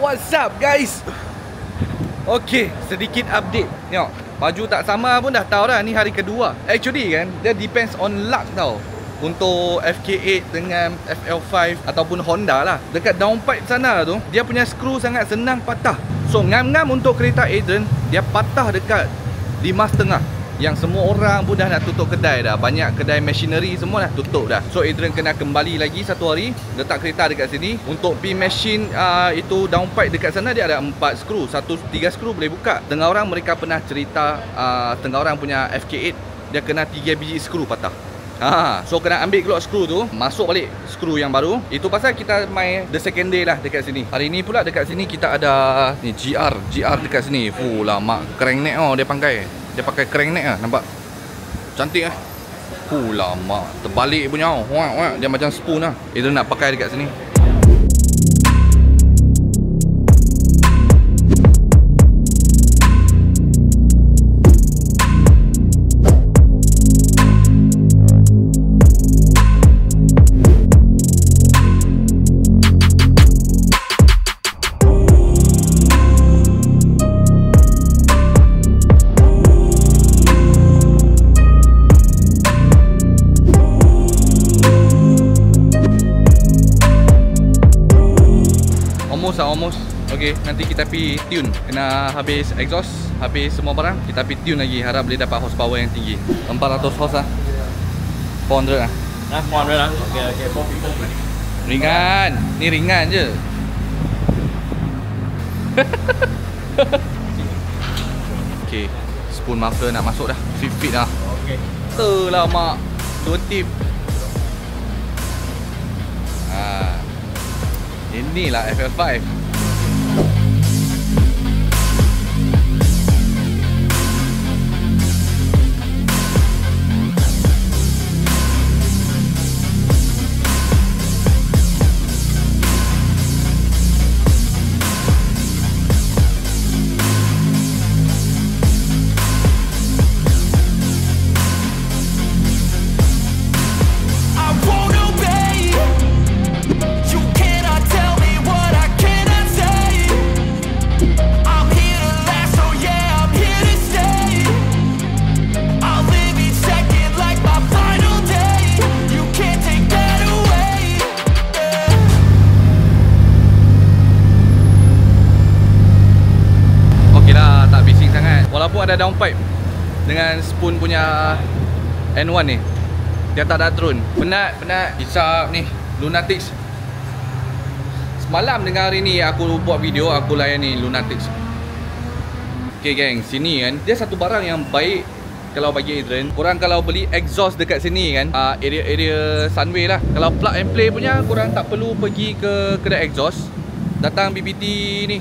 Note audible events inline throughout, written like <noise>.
What's up guys? Okay, sedikit update. Tengok, baju tak sama pun dah tahu dah Ni hari kedua. Actually kan, dia depends on luck tau. Untuk FK8 dengan FL5 ataupun Honda lah. Dekat downpipe sana tu Dia punya skru sangat senang patah. So ngam-ngam untuk kereta Adrian Dia patah dekat 5.5 yang semua orang pun dah nak tutup kedai dah. Banyak kedai machinery semua dah tutup dah. So Adrian kena kembali lagi satu hari. Letak kereta dekat sini. Untuk P machine uh, itu downpipe dekat sana Dia ada 4 skru. Satu, tiga skru boleh buka. Tengah orang mereka pernah cerita uh, Tengah orang punya FK8 Dia kena 3 biji skru patah. Ha, so kena ambil keluar skru tu Masuk balik skru yang baru. Itu pasal kita main the second day lah dekat sini. Hari ni pula dekat sini kita ada ni GR GR dekat sini. Fuh lama. Crank neck oh dia pakai dia pakai crank neck lah nampak? Cantik lah. Huh lama Terbalik punya. Dia macam spoon lah. Itu nak pakai dekat sini Lah almost. Okay nanti kita pergi tune. Kena habis exhaust Habis semua barang Kita pergi tune lagi. Harap boleh dapat horsepower yang tinggi. 400 horse lah. 400 lah. Nah, 400 lah. Okay, okay. 450. Ringan. Ni ringan je. <laughs> Okay Spoon muffler nak masuk dah. Fit fit dah. Okay. Terlah mak Dua tip 腻了 FF5。F F N1 ni. Dia tak ada turun. Penat, penat. Hisap ni, Lunatics. Semalam dengan hari ni aku buat video, aku layan ni Lunatics. Okay geng, sini kan Dia satu barang yang baik Kalau bagi Adrian Korang kalau beli exhaust dekat sini kan Area-area Sunway lah Kalau plug and play punya Korang tak perlu pergi ke kedai exhaust Datang BBT ni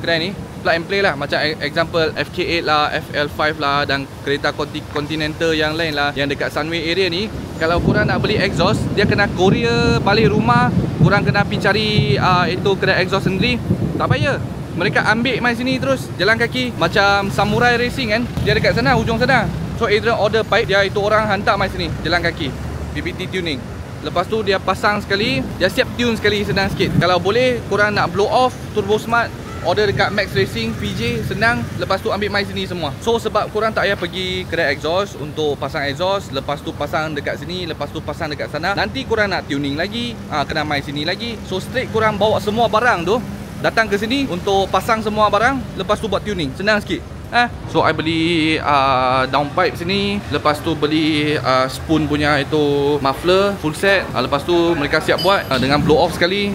Kedai ni Plug and play lah. Macam e- example FK8 lah FL5 lah Dan kereta Conti- Continental yang lain lah Yang dekat Sunway area ni. Kalau korang nak beli exhaust Dia kena courier balik rumah. Korang kena pergi cari uh, Itu kedai exhaust sendiri. Tak payah. Mereka ambil mai sini terus Jalan kaki. Macam Samurai Racing kan Dia dekat sana Hujung sana. So Adrian order pipe Dia itu orang hantar mai sini Jalan kaki. BBT tuning. Lepas tu dia pasang sekali. Dia siap tune sekali Senang sikit. Kalau boleh Korang nak blow off Turbo Smart Order dekat Max Racing PJ Senang. Lepas tu ambil mai sini semua. So sebab korang tak payah pergi Kedai exhaust Untuk pasang exhaust Lepas tu pasang dekat sini Lepas tu pasang dekat sana. Nanti korang nak tuning lagi ah, Kena mai sini lagi. So straight korang bawa semua barang tu Datang ke sini untuk pasang semua barang Lepas tu buat tuning. Senang sikit. Ha? So I beli uh, downpipe sini Lepas tu beli uh, spoon punya itu muffler Full set. Uh, Lepas tu mereka siap buat uh, Dengan blow off sekali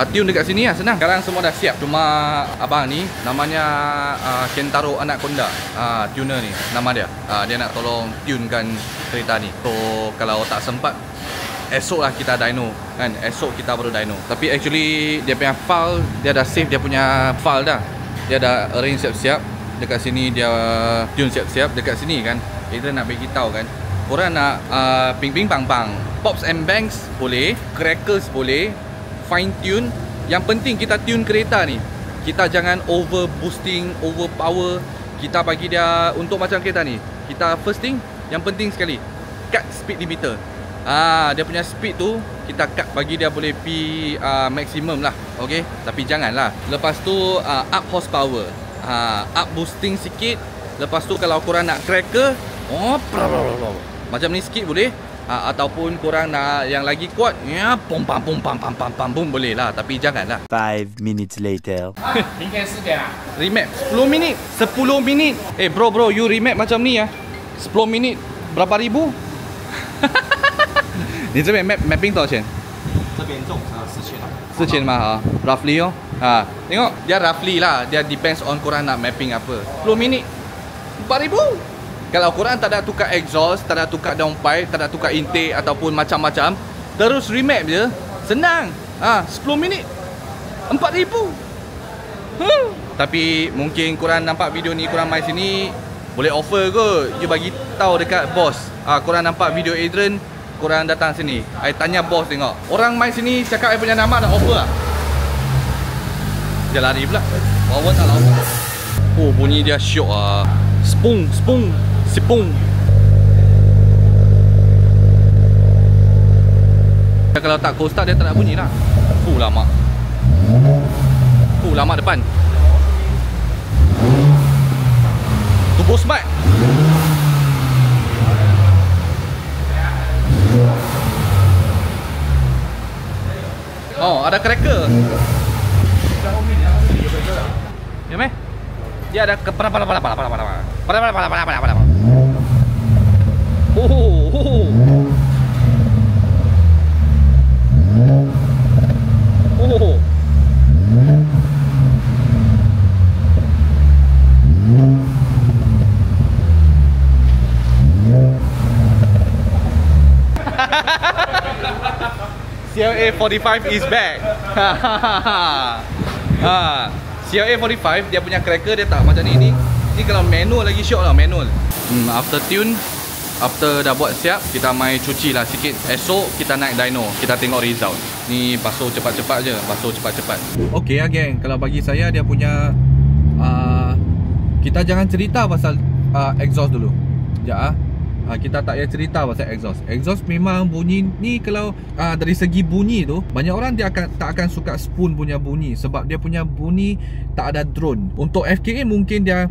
uh, Tune dekat sini lah senang. Sekarang semua dah siap. Cuma abang ni Namanya uh, Kentaro Anaconda uh, Tuner ni Nama dia. Uh, Dia nak tolong tunekan kereta ni. So kalau tak sempat esok lah kita dyno kan? Esok kita baru dyno tapi actually dia punya file dia dah save dia punya file dah. Dia dah arrange siap-siap. Dekat sini dia tune siap-siap. Dekat sini kan kita nak bagi tahu kan. Korang nak uh, ping ping pang pang pops and bangs boleh crackers boleh fine tune yang penting kita tune kereta ni kita jangan over boosting over power kita bagi dia untuk macam kereta ni kita first thing yang penting sekali cut speed limiter Ah, dia punya speed tu kita cut bagi dia boleh pi uh, maksimum lah. Okey. Tapi janganlah. Lepas tu uh, up horsepower. Ha, up boosting sikit. Lepas tu kalau korang nak cracker, oh, macam ni sikit boleh Ha, ataupun korang nak yang lagi kuat, ya, pom pam pom pam pam pam pam pom boleh lah. Tapi janganlah. Five minutes later. <laughs> 明天四点啊？ Remap 10 minit 10 minit Eh bro bro You remap macam ni ya 10 minit Berapa ribu <laughs> 你这边 map mapping 多少钱这边重呃四千啊。四千吗ha? Roughly oh ha. Tengok Dia roughly lah Dia depends on korang nak mapping apa 10 minit 4000 kalau korang tak ada tukar exhaust Tak ada tukar downpipe Tak ada tukar intake Ataupun macam-macam Terus remap je Senang. Ha, 10 minit 4000 huh. Tapi mungkin korang nampak video ni Korang main sini Boleh offer kot You bagi tahu dekat boss ha, Korang nampak video Adrian Korang datang sini. I tanya bos tengok. Orang main sini Cakap I punya nama Nak offer lah Dia lari pula. Lawan tak lawan Oh bunyi dia syok ah. Spung Spung Sipung dia Kalau tak coast start Dia tak nak bunyi lah Fuh lama Fuh lama depan Turbo smart Oh, ada cracker. Ya meh? Dia ada ke para para para para para para para para para para para para. CLA 45 is back. <laughs> ha. CLA 45 dia punya cracker dia tak macam ni ni. Ni kalau manual lagi syok lah manual. Hmm, after tune After dah buat siap Kita main cuci lah sikit. Esok kita naik dyno. Kita tengok result. Ni basuh cepat-cepat je. Basuh cepat-cepat. Okay lah geng. Kalau bagi saya dia punya uh, Kita jangan cerita pasal uh, Exhaust dulu. Sekejap ah. Uh, kita tak payah cerita pasal exhaust. Exhaust memang bunyi ni Kalau uh, dari segi bunyi tu Banyak orang dia akan tak akan suka spoon punya bunyi Sebab dia punya bunyi Tak ada drone. Untuk FKA mungkin dia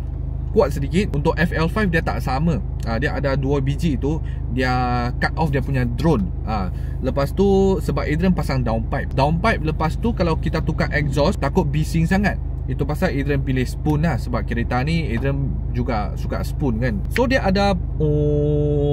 kuat sedikit Untuk FL5 dia tak sama. Ha, Dia ada dua biji tu Dia cut off dia punya drone. Ha, Lepas tu sebab Adrian pasang downpipe. Downpipe lepas tu kalau kita tukar exhaust Takut bising sangat. Itu pasal Adrian pilih spoon lah Sebab kereta ni Adrian juga suka spoon kan. So dia ada oh,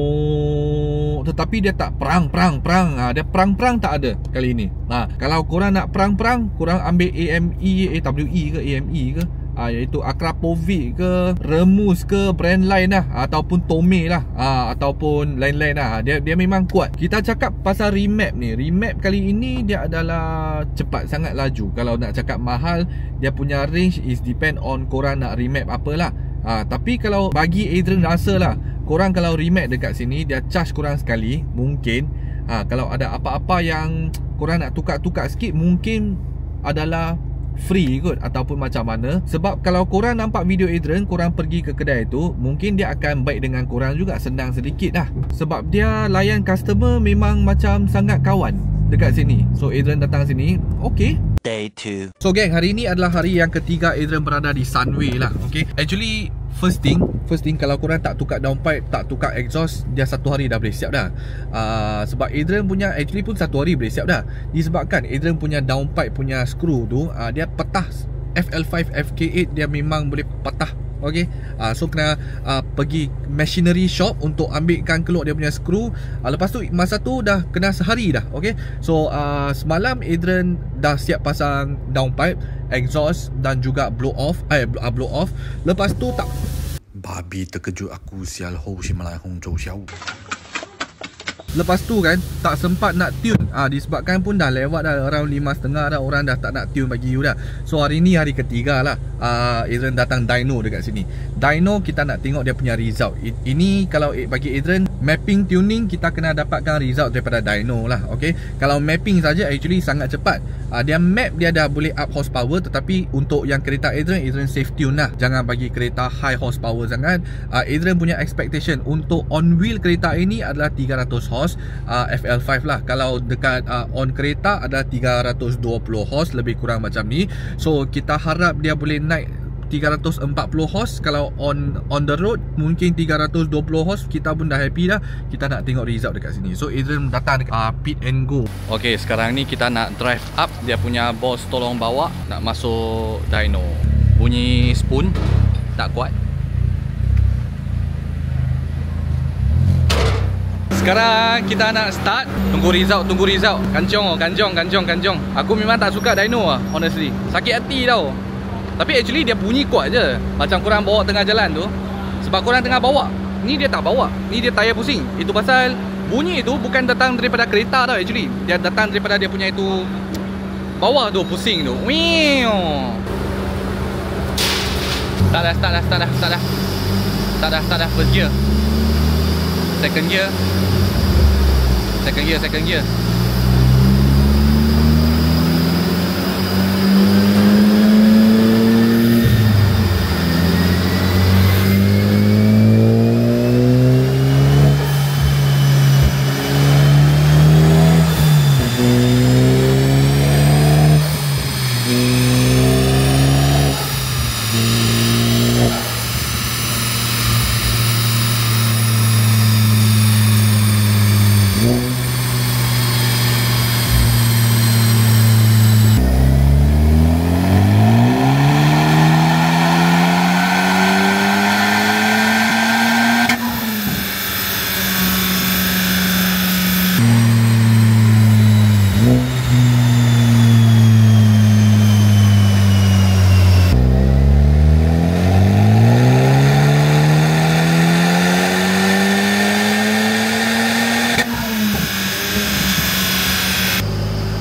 Tetapi dia tak perang-perang-perang ha, Dia perang-perang tak ada kali ni ha, Kalau korang nak perang-perang Korang ambil AME, AWE ke AME ke ha, Iaitu Akrapovic ke Remus ke Brand lain lah Ataupun Tome lah. Ha, Ataupun lain-lain lah. Dia, dia memang kuat. Kita cakap pasal remap ni Remap kali ini Dia adalah Cepat sangat laju. Kalau nak cakap mahal Dia punya range Is depend on Korang nak remap apalah. Ha, Tapi kalau Bagi Adrian rasa lah Korang kalau remap dekat sini Dia charge korang sekali Mungkin ha, Kalau ada apa-apa yang Korang nak tukar-tukar sikit Mungkin Adalah free kot ataupun macam mana. Sebab kalau korang nampak video Adrian korang pergi ke kedai tu mungkin dia akan baik dengan korang juga senang sedikit lah. Sebab dia layan customer memang macam sangat kawan dekat sini. So Adrian datang sini okay. Day 2. So gang, hari ini adalah hari yang ketiga Adrian berada di Sunway lah Okay. Actually, first thing First thing, kalau korang tak tukar downpipe Tak tukar exhaust Dia satu hari dah boleh siap dah. Uh, Sebab Adrian punya Actually pun satu hari boleh siap dah. Disebabkan Adrian punya downpipe punya screw tu uh, Dia petah FL5 FK8 Dia memang boleh patah Okay. Uh, So kena uh, pergi machinery shop Untuk ambilkan keluar dia punya screw uh, Lepas tu masa tu dah kena sehari dah Okay? So uh, semalam Adrian dah siap pasang downpipe Exhaust dan juga blow off Eh uh, blow off. Lepas tu tak Babi terkejut aku sial. Ho si malai hong zhou xiao. Lepas tu kan Tak sempat nak tune. Ha, Disebabkan pun dah lewat dah Around 5.30 dah Orang dah tak nak tune bagi you dah. So hari ni hari ketiga lah uh, Adrian datang dyno dekat sini. Dyno kita nak tengok dia punya result. Ini kalau bagi Adrian Mapping tuning kita kena dapatkan result daripada dyno lah Okay? Kalau mapping saja actually sangat cepat. Uh, Dia map dia dah boleh up horsepower Tetapi untuk yang kereta Adrian Adrian safe tune lah. Jangan bagi kereta high horsepower sangat. Uh, Adrian punya expectation Untuk on wheel kereta ini adalah 300 horse horse uh, FL5 lah. Kalau dekat uh, on kereta ada 320 horse lebih kurang macam ni. So kita harap dia boleh naik 340 horse. Kalau on on the road mungkin 320 horse kita pun dah happy dah. Kita nak tengok result dekat sini. So Adrian datang dekat uh, pit and go. Ok sekarang ni kita nak drive up. Dia punya boss tolong bawa nak masuk dyno. Bunyi spoon tak kuat Sekarang kita nak start. Tunggu result, tunggu result. Kancong oh, kanjong, kanjong, kanjong Aku memang tak suka dyno lah, honestly. Sakit hati tau. Tapi actually dia bunyi kuat je. Macam korang bawa tengah jalan tu. Sebab korang tengah bawa. Ni dia tak bawa. Ni dia tayar pusing. Itu pasal Bunyi tu bukan datang daripada kereta tau actually. Dia datang daripada dia punya itu Bawah tu pusing tu. Wiu. Tak dah, tak dah, tak dah, tak dah. Tak dah, tak dah, first gear Second gear Second gear, second gear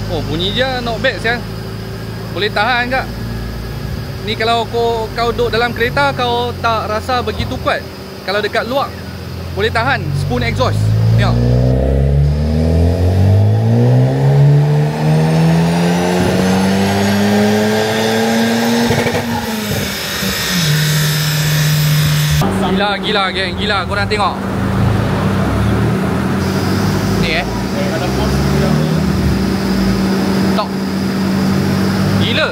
Oh bunyi dia not bad siang Boleh tahan tak Ni kalau kau kau duduk dalam kereta Kau tak rasa begitu kuat. Kalau dekat luar Boleh tahan. Spoon exhaust. Tengok Gila gila geng. Gila korang tengok Ni eh Tok Gila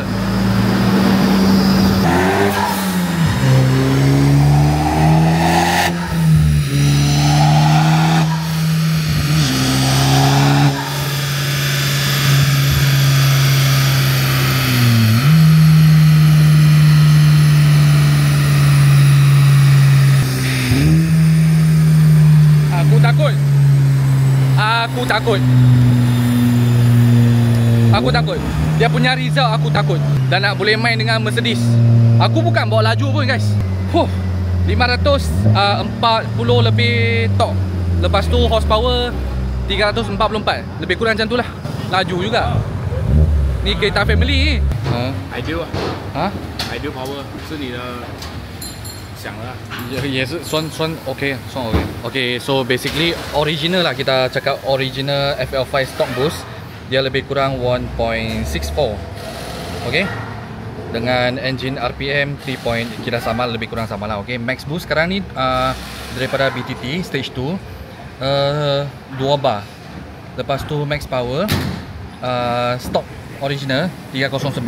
Aku takut Aku takut. Aku takut. Dia punya result aku takut. Dan nak boleh main dengan Mercedes. Aku bukan bawa laju pun guys. Huh. 540 uh, lebih tok Lepas tu horsepower 344 Lebih kurang macam tu lah. Laju juga. Ni kereta family ni. Ha? Ideal lah. Ha? Ideal power. So ni lah. 想了，也也是算算 <laughs> okay. So basically original lah kita cakap original FL5 stock boost dia lebih kurang 1.64. OK. Dengan engine RPM 3. kira sama lebih kurang sama lah. okay. max boost sekarang ni uh, daripada BTT stage 2 uh, 2 bar. Lepas tu max power uh, stock original 309.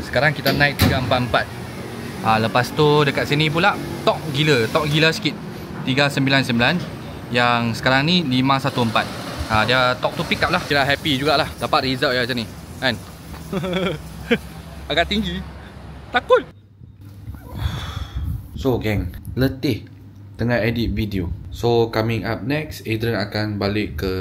Sekarang kita naik 344. Ah lepas tu dekat sini pula tok gila, tok gila sikit. 399 yang sekarang ni 514. Ah dia tok tu pick up lah. Kira happy jugalah dapat result ya macam ni. Kan? <laughs> Agak tinggi. Takut. So geng, letih tengah edit video. So coming up next, Adrian akan balik ke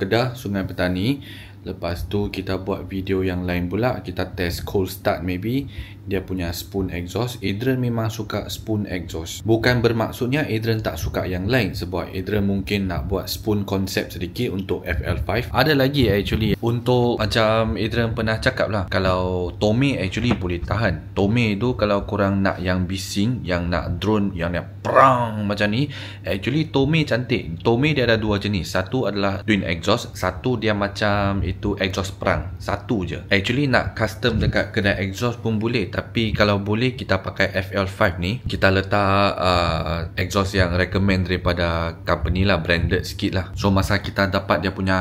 Kedah, Sungai Petani. Lepas tu kita buat video yang lain pula Kita test cold start maybe Dia punya spoon exhaust. Adrian memang suka spoon exhaust. Bukan bermaksudnya Adrian tak suka yang lain Sebab Adrian mungkin nak buat spoon konsep sedikit Untuk FL5 Ada lagi actually Untuk macam Adrian pernah cakap lah Kalau Tome actually boleh tahan. Tome tu kalau korang nak yang bising Yang nak drone Yang nak perang macam ni Actually Tome cantik. Tome dia ada dua jenis. Satu adalah twin exhaust Satu dia macam iaitu exhaust perang satu je. Actually nak custom dekat kedai exhaust pun boleh tapi kalau boleh kita pakai FL5 ni kita letak uh, exhaust yang recommend daripada company lah branded sikit lah. So masa kita dapat dia punya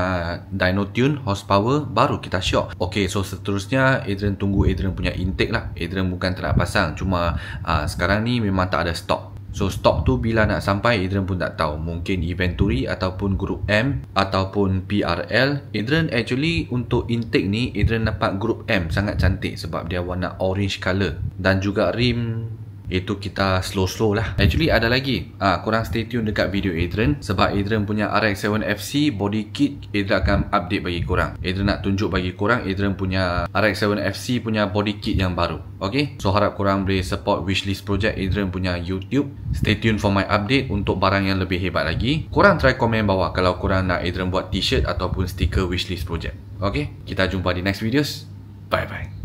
dyno tune horsepower baru kita shock. Ok so seterusnya Adrian tunggu Adrian punya intake lah. Adrian bukan tak nak pasang. Cuma uh, sekarang ni memang tak ada stock So stok tu bila nak sampai Adrian pun tak tahu. Mungkin inventory ataupun group M Ataupun PRL Adrian actually untuk intake ni Adrian dapat group M sangat cantik Sebab dia warna orange colour. Dan juga rim itu kita slow-slow lah. Actually ada lagi. Ah, Korang stay tune dekat video Adrian. Sebab Adrian punya RX-7FC body kit Adrian akan update bagi korang. Adrian nak tunjuk bagi korang Adrian punya RX-7FC punya body kit yang baru. Okay? So harap korang boleh support wishlist project Adrian punya YouTube. Stay tune for my update Untuk barang yang lebih hebat lagi. Korang try komen bawah Kalau korang nak Adrian buat t-shirt Ataupun stiker wishlist project. Okay? Kita jumpa di next videos. Bye bye